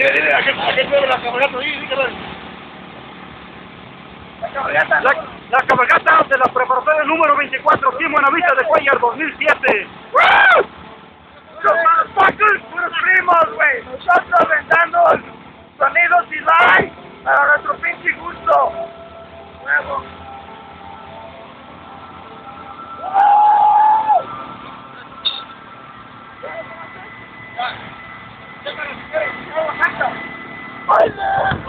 Dile, dile, a que, a la cabalgata ahí, dígale. La cabalgata. La, la de la preparatoria número 24, aquí en Buenavista de Cuellar 2007. ¡Woo! Los motherfuckers, puros primos, güey. Nosotros vendando sonidos y live para nuestro pinche gusto. Nuevo. ¡Woo! Bye.